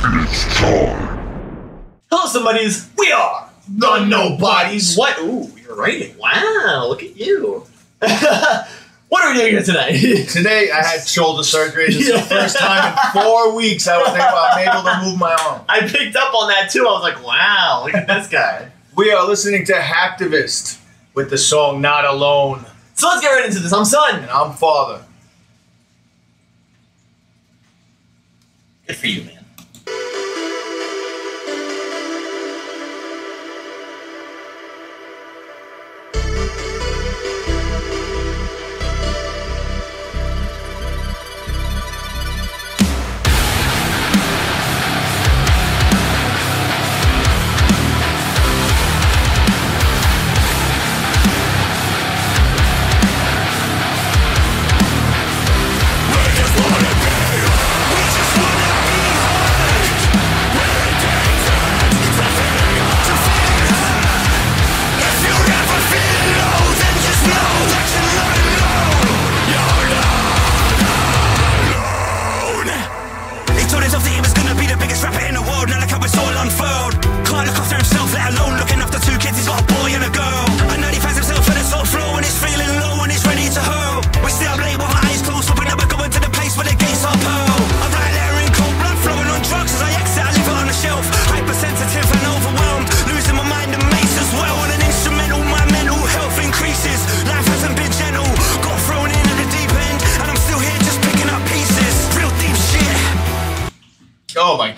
Hello, somebodies. We are the Nobodies. What? Ooh, you're writing. Wow, look at you. what are we doing here tonight? Today I had shoulder surgery. This is the first time in four weeks I was able, I'm able to move my arm. I picked up on that too. I was like, wow, look at this guy. We are listening to Hacktivist with the song Not Alone. So let's get right into this. I'm Son. And I'm Father. Good for you, man.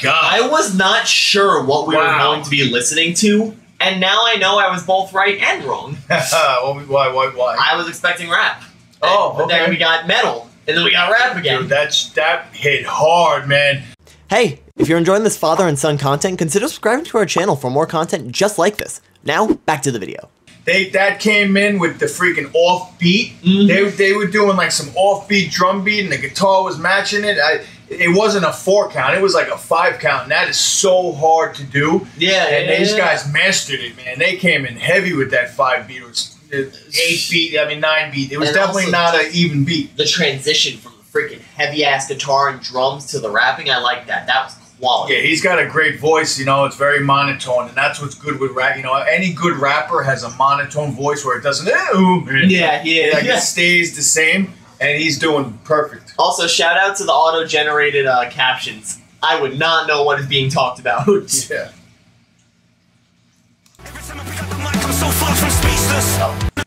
God. I was not sure what we were Wow. going to be listening to, and now I know I was both right and wrong. why, why, why? I was expecting rap. Oh, but then okay. we got metal, and then we got rap again. Dude, that's, that hit hard, man. Hey, if you're enjoying this father and son content, consider subscribing to our channel for more content just like this. Now, back to the video. They that came in with the freaking offbeat. Mhm. They they were doing like some offbeat drum beat, and the guitar was matching it. I, it wasn't a four count; it was like a five count, and that is so hard to do. Yeah, And yeah, these yeah. guys mastered it, man. They came in heavy with that five beat. It was uh, eight beat. I mean nine beat. It was And definitely not an even beat. the transition from the freaking heavy ass guitar and drums to the rapping, I like that. That was quality. Yeah, he's got a great voice. You know, it's very monotone, and that's what's good with rap. You know, any good rapper has a monotone voice where it doesn't. "Eh, ooh," yeah, yeah. like yeah. it stays the same, and he's doing perfect. Also, shout out to the auto-generated uh, captions. I would not know what is being talked about. Yeah.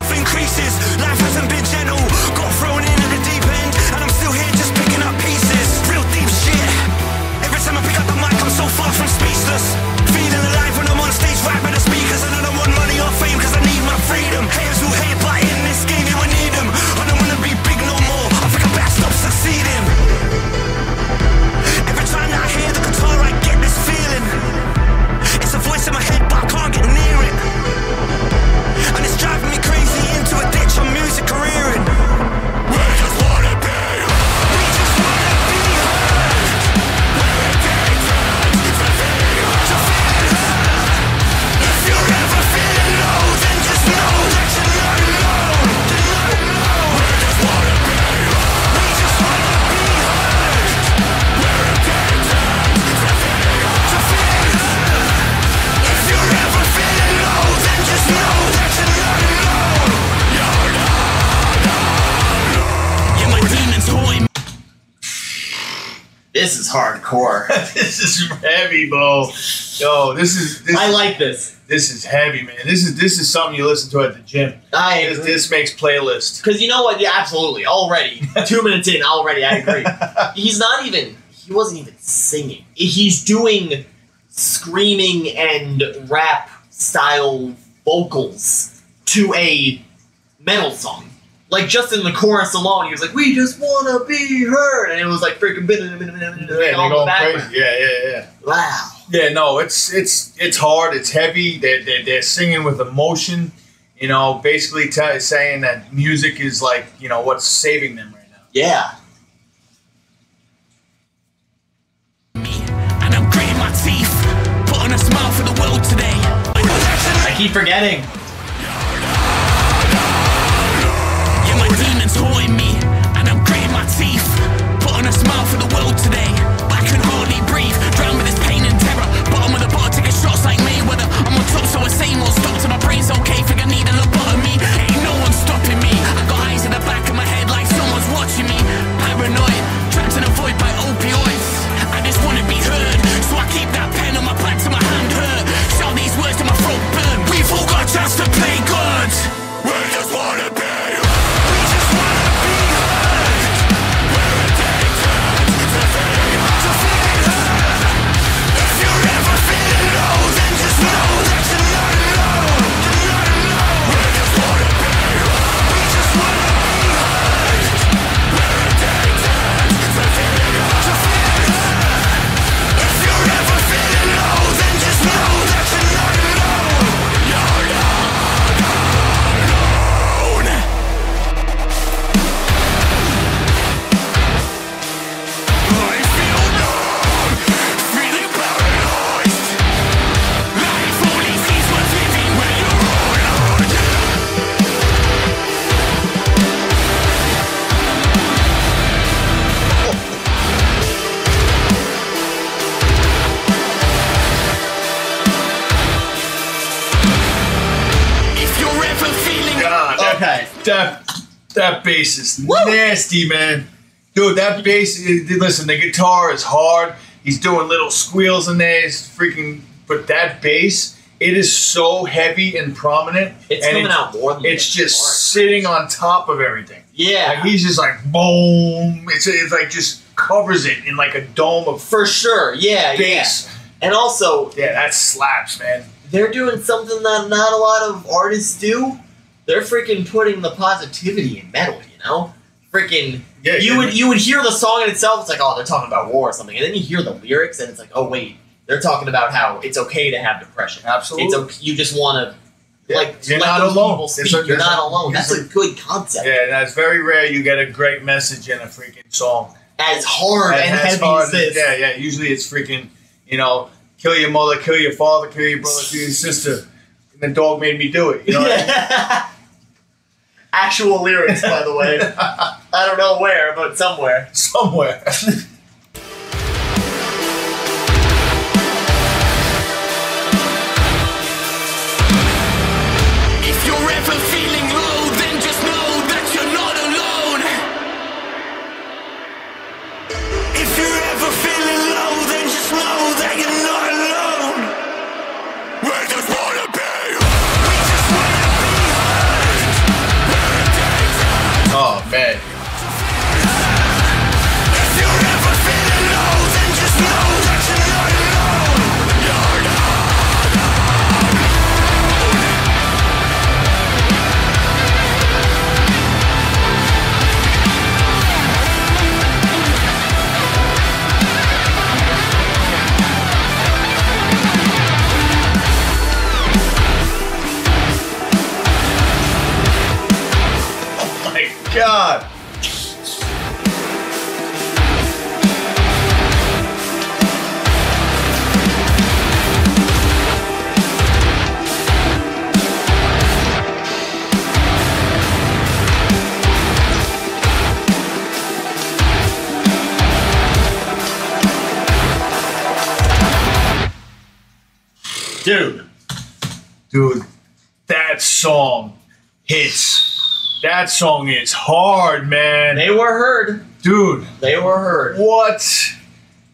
Every hardcore. this is heavy, Bo. Yo, this is this, I like this. this is heavy, man. This is this is something you listen to at the gym. I This, agree. this makes playlist. Because you know what? Yeah, absolutely. Already. Two minutes in, already, I agree. He's not even, he wasn't even singing. He's doing screaming and rap style vocals to a metal song. Like, just in the chorus alone, he was like, We just wanna be heard. And it was like freaking. Yeah, all they're in the background. crazy. Yeah, yeah, yeah. Wow. Yeah, no, it's it's it's hard. It's heavy. They're they're, they're singing with emotion. You know, basically t- saying that music is like you know what's saving them right now. Yeah. and I'm gritting that that bass is Woo! nasty, man. Dude, that bass. eh, Listen, the guitar is hard. He's doing little squeals in there. It's freaking. But that bass, it is so heavy and prominent. It's and coming out more than It's just guitar. sitting on top of everything. Yeah, Like he's just like boom. It's it's like just covers it in like a dome of for sure. Yeah, bass. yeah. And also, Yeah, that slaps, man. they're doing something that not a lot of artists do. They're freaking putting the positivity in metal. You know, freaking. Yeah, you yeah, would you would hear the song in itself. It's like, oh, they're talking about war or something, and then you hear the lyrics, and it's like, oh wait, they're talking about how it's okay to have depression. Absolutely. It's okay. You just want to. Yeah, Like you're let not those alone. people speak. It's a- You're not a- alone. That's a- a good concept. Yeah, and that's very rare. You get a great message in a freaking song. As hard and, And as heavy hard as this. Yeah, yeah. Usually it's freaking, you know, kill your mother, kill your father, kill your brother, kill your sister. And the dog made me do it. You know what I mean? Actual lyrics, by the way. I don't know where, but somewhere. Somewhere. god. Dude. Dude, that song hits. That song is hard, man. They were heard. Dude, They were heard. what?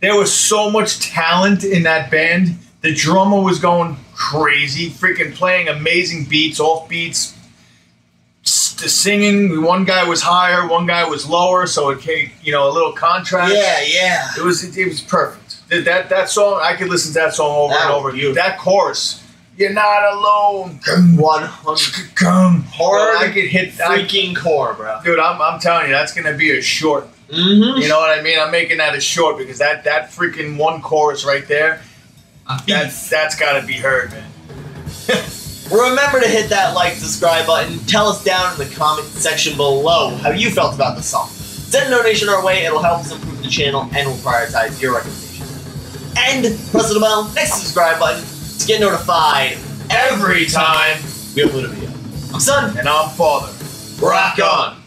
There was so much talent in that band. The drummer was going crazy, freaking playing amazing beats, off beats. The singing, one guy was higher, one guy was lower, so it came, you know, a little contrast. Yeah, yeah. It was it was perfect. That that, song, I could listen to that song over That and over. beautiful. That chorus, you're not alone. Come, 100 come, Hard I could hit. I, freaking core, bro. dude, I'm, I'm telling you, that's gonna be a short. Mm-hmm. You know what I mean? I'm making that a short because that that freaking one chorus right there, that's that's gotta be heard, man. Remember to hit that like, subscribe button. Tell us down in the comment section below how you felt about the song. Send a donation our way, it'll help us improve the channel and we'll prioritize your recommendations. And press the bell next subscribe button to get notified every time we upload a video. I'm Son, And I'm father. rock on!